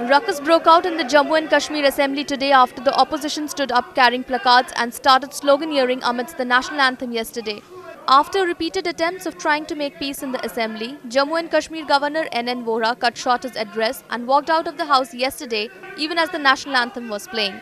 Ruckus broke out in the Jammu and Kashmir Assembly today after the opposition stood up carrying placards and started sloganeering amidst the national anthem yesterday. After repeated attempts of trying to make peace in the assembly, Jammu and Kashmir Governor N.N. Vohra cut short his address and walked out of the house yesterday even as the national anthem was playing.